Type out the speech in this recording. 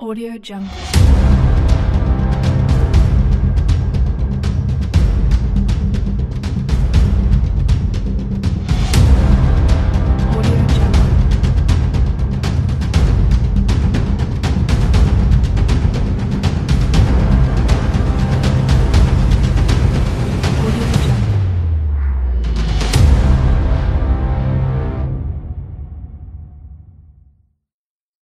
Audio Jungle.